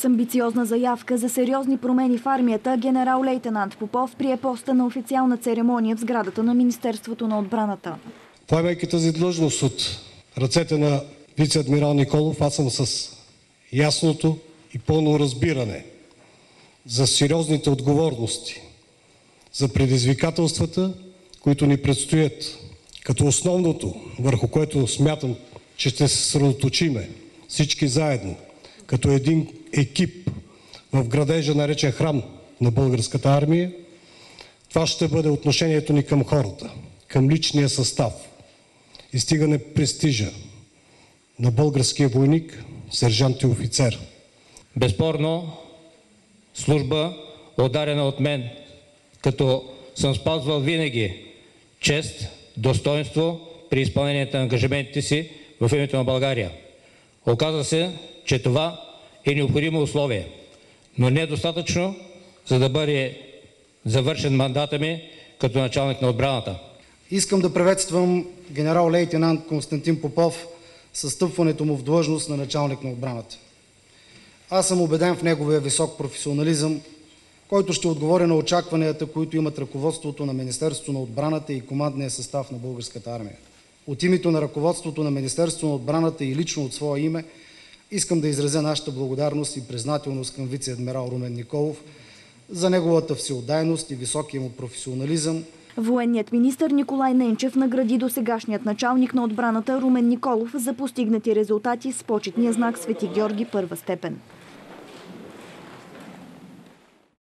С амбициозна заявка за сериозни промени в армията, генерал-лейтенант Попов прие поста на официална церемония в сградата на Министерството на отбраната. Поемайки тази длъжност от ръцете на вице-адмирал Николов, аз съм с ясното и пълно разбиране за сериозните отговорности, за предизвикателствата, които ни предстоят, като основното, върху което смятам, че ще се съсредоточиме всички заедно, като един екип в градежа наречен храм на българската армия, това ще бъде отношението ни към хората, към личния състав, изстигане престижа на българския войник, сержант и офицер. Безспорно, служба ударена от мен, като съм спазвал винаги чест, достоинство при изпълнението на ангажиментите си в името на България. Оказва се, че това е необходимо условие, но не е достатъчно, за да бъде завършен мандата ми като началник на отбраната. Искам да приветствам генерал-лейтенант Константин Попов със стъпването му в длъжност на началник на отбраната. Аз съм убеден в неговия висок професионализъм, който ще отговори на очакванията, които имат ръководството на Министерството на отбраната и командния състав на българската армия. От името на ръководството на Министерството на отбраната и лично от своя име искам да изразя нашата благодарност и признателност към вице-адмирал Румен Николов за неговата всеотдайност и високия му професионализъм, Военният министр Николай Ненчев награди до сегашният началник на отбраната Румен Николов за постигнати резултати с почетния знак Свети Георги първа степен.